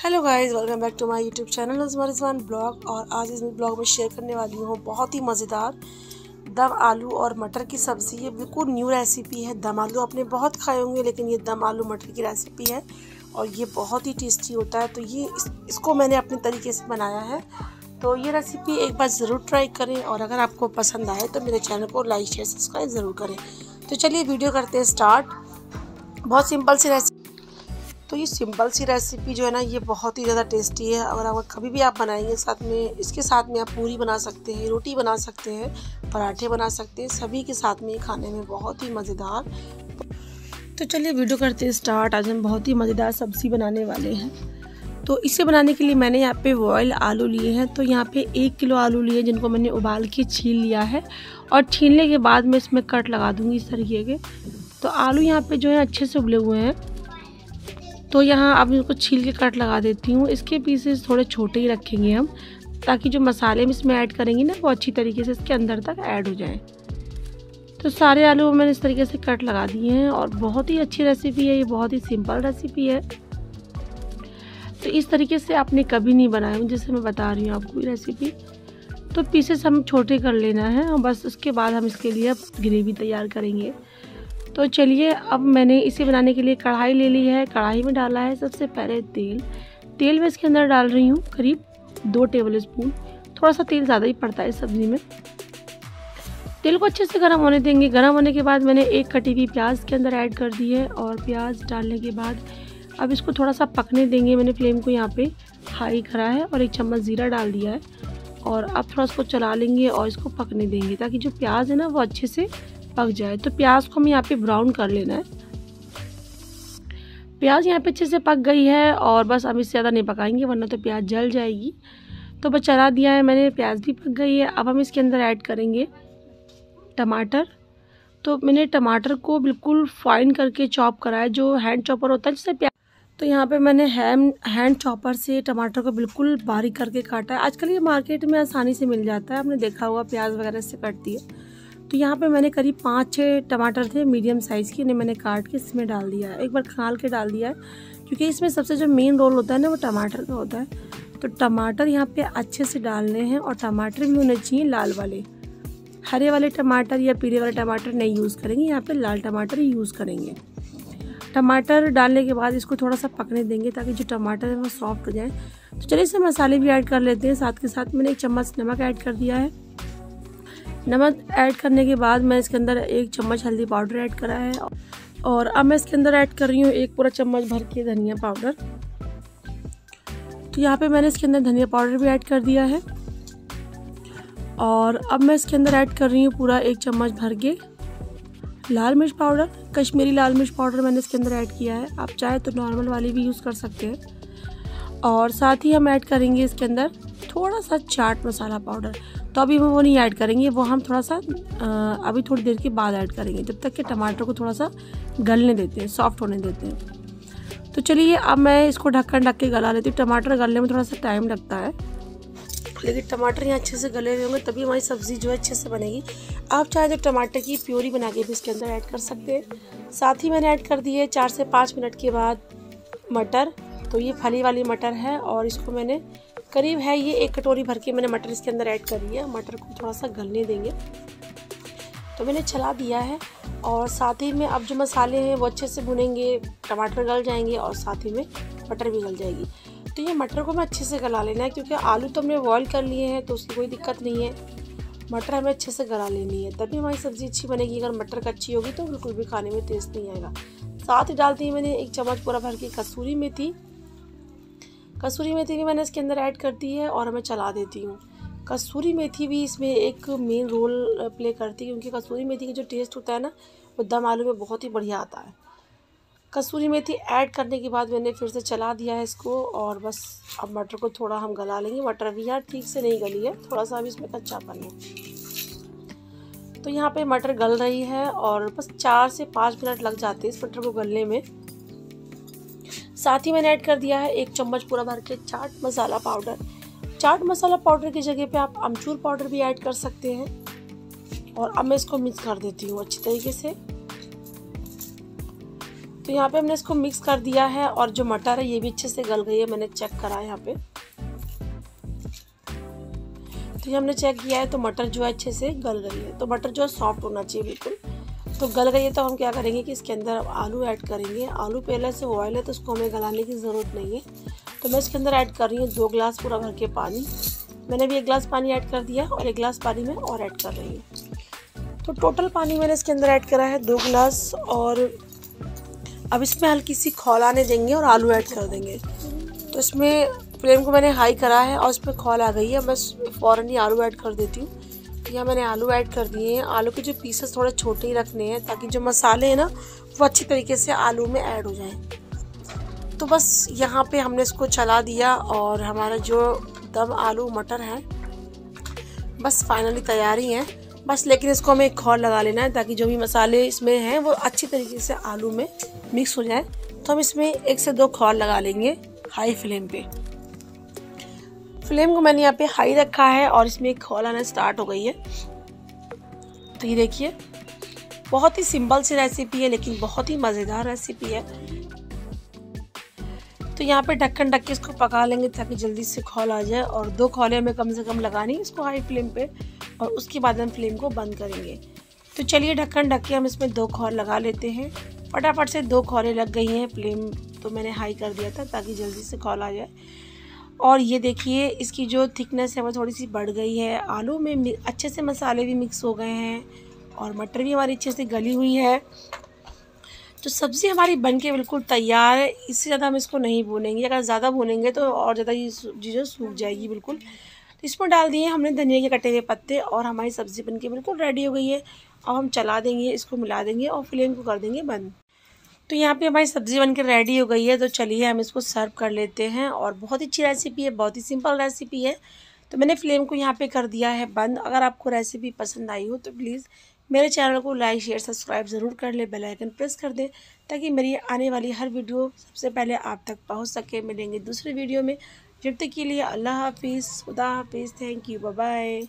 Hello guys welcome back to my YouTube channel Rizwan blog. और आज इस blog में शेयर करने वाली हूँ बहुत ही मज़ेदार दम आलू और मटर की सब्ज़ी। ये बिल्कुल न्यू रेसिपी है। दम आलू आपने बहुत खाए होंगे लेकिन ये दम आलू मटर की रेसिपी है और ये बहुत ही टेस्टी होता है। तो ये इस, इसको मैंने अपने तरीके से बनाया है। तो ये रेसिपी एक बार ज़रूर ट्राई करें और अगर आपको पसंद आए तो मेरे चैनल को लाइक शेयर सब्सक्राइब ज़रूर करें। तो चलिए वीडियो करते हैं स्टार्ट बहुत सिंपल सी रेसिपी तो ये सिंपल सी रेसिपी जो है ना, ये बहुत ही ज़्यादा टेस्टी है अगर आप कभी भी आप बनाएँगे साथ में, इसके साथ में आप पूरी बना सकते हैं, रोटी बना सकते हैं, पराठे बना सकते हैं, सभी के साथ में खाने में बहुत ही मज़ेदार। तो चलिए वीडियो करते हैं स्टार्ट आज हम बहुत ही मज़ेदार सब्ज़ी बनाने वाले हैं। तो इसे बनाने के लिए मैंने यहाँ पे बॉयल आलू लिए हैं तो यहाँ पे एक किलो आलू लिए जिनको मैंने उबाल के छील लिया है। और छीलने के बाद मैं इसमें कट लगा दूँगी इस तरीके के तो आलू यहाँ पे जो है अच्छे से उबले हुए हैं। तो यहाँ अब इनको छील के कट लगा देती हूँ। इसके पीसेस थोड़े छोटे ही रखेंगे हम, ताकि जो मसाले हम इसमें ऐड करेंगे ना, वो अच्छी तरीके से इसके अंदर तक ऐड हो जाए। तो सारे आलू मैंने इस तरीके से कट लगा दिए हैं, और बहुत ही अच्छी रेसिपी है, ये बहुत ही सिंपल रेसिपी है। तो इस तरीके से आपने कभी नहीं बनाया, जैसे मैं बता रही हूँ आपको ये रेसिपी तो पीसेस हम छोटे कर लेना है, और बस उसके बाद हम इसके लिए ग्रेवी तैयार करेंगे। तो चलिए, अब मैंने इसे बनाने के लिए कढ़ाई ले ली है। कढ़ाई में डाला है सबसे पहले तेल। तेल मैं इसके अंदर डाल रही हूँ करीब दो टेबल स्पून थोड़ा सा तेल ज़्यादा ही पड़ता है सब्ज़ी में। तेल को अच्छे से गर्म होने देंगे। गर्म होने के बाद मैंने एक कटी हुई प्याज के अंदर ऐड कर दी है और प्याज डालने के बाद अब इसको थोड़ा सा पकने देंगे। मैंने फ्लेम को यहाँ पे हाई करा है और एक चम्मच ज़ीरा डाल दिया है। और अब थोड़ा इसको चला लेंगे और इसको पकने देंगे ताकि जो प्याज है ना वो अच्छे से पक जाए। तो प्याज को हमें यहाँ पे ब्राउन कर लेना है। प्याज यहाँ पे अच्छे से पक गई है और बस अब इससे ज़्यादा नहीं पकाएँगे, वरना तो प्याज जल जाएगी। तो बस चला दिया है मैंने, प्याज भी पक गई है। अब हम इसके अंदर ऐड करेंगे टमाटर। तो मैंने टमाटर को बिल्कुल फाइन करके चॉप करा है जो हैंड चॉपर होता है, जिससे प्याज तो यहाँ पे मैंने हैम हैंड चॉपर से टमाटर को बिल्कुल बारीक करके काटा है। आजकल ये मार्केट में आसानी से मिल जाता है। आपने देखा हुआ प्याज वगैरह से कटती है। तो यहाँ पे मैंने करीब पाँच छः टमाटर थे मीडियम साइज़ के, इन्हें मैंने काट के इसमें डाल दिया है। एक बार खाल के डाल दिया है, क्योंकि इसमें सबसे जो मेन रोल होता है ना वो टमाटर का होता है। तो टमाटर यहाँ पे अच्छे से डालने हैं और टमाटर भी होने चाहिए लाल वाले। हरे वाले टमाटर या पीले वाले टमाटर नहीं यूज़ करेंगे, यहाँ पे लाल टमाटर यूज़ करेंगे। टमाटर डालने के बाद इसको थोड़ा सा पकने देंगे ताकि जो टमाटर है वो सॉफ्ट हो जाए। तो चलिए इसे मसाले भी ऐड कर लेते हैं, साथ के साथ मैंने एक चम्मच नमक ऐड कर दिया है। नमक ऐड करने के बाद मैं इसके अंदर एक चम्मच हल्दी पाउडर ऐड करा है और अब मैं इसके अंदर ऐड कर रही हूँ एक पूरा चम्मच भर के धनिया पाउडर। तो यहाँ पे मैंने इसके अंदर धनिया पाउडर भी ऐड कर दिया है और अब मैं इसके अंदर ऐड कर रही हूँ पूरा एक चम्मच भर के लाल मिर्च पाउडर। कश्मीरी लाल मिर्च पाउडर मैंने इसके अंदर ऐड किया है। आप चाहे तो नॉर्मल वाली भी यूज़ कर सकते हैं। और साथ ही हम ऐड करेंगे इसके अंदर थोड़ा सा चाट मसाला पाउडर। तो अभी हम वो नहीं ऐड करेंगे, वो हम थोड़ा सा अभी थोड़ी देर के बाद ऐड करेंगे, जब तक कि टमाटर को थोड़ा सा गलने देते हैं, सॉफ्ट होने देते हैं। तो चलिए, अब मैं इसको ढक्कन ढक के गला लेती हूँ। टमाटर गलने में थोड़ा सा टाइम लगता है। लेकिन टमाटर यहाँ अच्छे से गले हुए होंगे, तभी हमारी सब्ज़ी जो है अच्छे से बनेगी। आप चाहे तो टमाटर की प्योरी बना के भी इसके अंदर ऐड कर सकते हैं। साथ ही मैंने ऐड कर दी है चार से पाँच मिनट के बाद मटर। तो ये फली वाली मटर है और इसको मैंने करीब है ये एक कटोरी भर के मैंने मटर इसके अंदर ऐड कर लिया मटर को थोड़ा सा गलने देंगे। तो मैंने चला दिया है और साथ ही में अब जो मसाले हैं वो अच्छे से भुनेंगे, टमाटर गल जाएँगे और साथ ही में मटर भी गल जाएगी। तो ये मटर को हमें अच्छे से गला लेना है क्योंकि आलू तो हमने बॉयल कर लिए हैं तो उसकी कोई दिक्कत नहीं है। मटर हमें अच्छे से गला लेनी है। तभी हमारी सब्ज़ी अच्छी बनेगी। अगर मटर कच्ची होगी तो बिल्कुल भी खाने में टेस्ट नहीं आएगा। साथ ही डालती है मैंने एक चम्मच पूरा भर के कसूरी मेथी। कसूरी मेथी भी मैंने इसके अंदर ऐड कर दी है और मैं चला देती हूँ। कसूरी मेथी भी इसमें एक मेन रोल प्ले करती है क्योंकि कसूरी मेथी का जो टेस्ट होता है ना, वो दम आलू में बहुत ही बढ़िया आता है। कसूरी मेथी ऐड करने के बाद मैंने फिर से चला दिया है इसको और बस अब मटर को थोड़ा हम गला लेंगे। मटर अभी यहाँ ठीक से नहीं गली है, थोड़ा सा अभी इसमें कच्चापन है। तो यहाँ पे मटर गल रही है और बस चार से पाँच मिनट लग जाते हैं इस मटर को गलने में। साथ ही मैंने ऐड कर दिया है एक चम्मच पूरा भर के चाट मसाला पाउडर। चाट मसाला पाउडर की जगह पे आप अमचूर पाउडर भी ऐड कर सकते हैं। और अब मैं इसको मिक्स कर देती हूँ अच्छी तरीके से। तो यहाँ पे हमने इसको मिक्स कर दिया है और जो मटर है ये भी अच्छे से गल गई है, मैंने चेक करा यहाँ पे। तो ये हमने चेक किया है तो मटर जो है अच्छे से गल गई है। तो मटर जो है सॉफ्ट होना चाहिए बिल्कुल। तो गल गई है तो हम क्या करेंगे कि इसके अंदर आलू ऐड करेंगे। आलू पहले से बॉयल है तो उसको हमें गलाने की ज़रूरत नहीं है। तो मैं इसके अंदर ऐड कर रही हूँ दो गिलास पूरा भर के पानी। मैंने भी एक गिलास पानी ऐड कर दिया और एक गिलास पानी में और ऐड कर रही हूँ। तो टोटल पानी मैंने इसके अंदर ऐड करा है दो गिलास और अब इसमें हल्की सी खौल आने देंगे और आलू ऐड कर देंगे। तो इसमें फ्लेम को मैंने हाई करा है और इसमें खौल आ गई है। बस फ़ौरन ही आलू ऐड कर देती हूँ। यहाँ मैंने आलू ऐड कर दिए हैं। आलू के जो पीसेस थोड़े छोटे ही रखने हैं ताकि जो मसाले हैं ना, वो अच्छी तरीके से आलू में ऐड हो जाएँ। तो बस यहाँ पे हमने इसको चला दिया और हमारा जो दम आलू मटर है, बस फाइनली तैयार ही है। बस लेकिन इसको हमें एक खौर लगा लेना है ताकि जो भी मसाले इसमें हैं, वो अच्छी तरीके से आलू में मिक्स हो जाए। तो हम इसमें एक से दो खौर लगा लेंगे हाई फ्लेम पे। फ्लेम को मैंने यहाँ पे हाई रखा है और इसमें खोल आना स्टार्ट हो गई है। तो ये देखिए, बहुत ही सिंपल सी रेसिपी है, लेकिन बहुत ही मज़ेदार रेसिपी है। तो यहाँ पे ढक्कन ढक के इसको पका लेंगे ताकि जल्दी से खोल आ जाए और दो खोले हमें कम से कम लगानी इसको हाई फ्लेम पे और उसके बाद हम फ्लेम को बंद करेंगे। तो चलिए ढक्कन ढक के हम इसमें दो खोल लगा लेते हैं। फटाफट से दो खोले लग गई हैं फ्लेम तो मैंने हाई कर दिया था ताकि जल्दी से खोल आ जाए। और ये देखिए, इसकी जो थिकनेस है वो थोड़ी सी बढ़ गई है। आलू में अच्छे से मसाले भी मिक्स हो गए हैं और मटर भी हमारी अच्छे से गली हुई है। तो सब्ज़ी हमारी बन के बिल्कुल तैयार है, इससे ज़्यादा हम इसको नहीं भूनेंगे। अगर ज़्यादा भूनेंगे तो और ज़्यादा ये चीज़ें सूख जाएगी बिल्कुल। तो इसमें डाल दिए हमने धनिया के कटे हुए पत्ते और हमारी सब्ज़ी बन के बिल्कुल रेडी हो गई है। अब हम चला देंगे, इसको मिला देंगे और फ्लेम को कर देंगे बंद। तो यहाँ पे हमारी सब्ज़ी बनकर रेडी हो गई है तो चलिए हम इसको सर्व कर लेते हैं। और बहुत अच्छी रेसिपी है, बहुत ही सिंपल रेसिपी है। तो मैंने फ्लेम को यहाँ पे कर दिया है बंद। अगर आपको रेसिपी पसंद आई हो तो प्लीज़ मेरे चैनल को लाइक शेयर सब्सक्राइब ज़रूर कर ले। बेल आइकन प्रेस कर दें, ताकि मेरी आने वाली हर वीडियो सबसे पहले आप तक पहुँच सके। मिलेंगे दूसरे वीडियो में। जब तक के लिए अल्लाह हाफिज़, खुदा हाफिज़। Thank you bye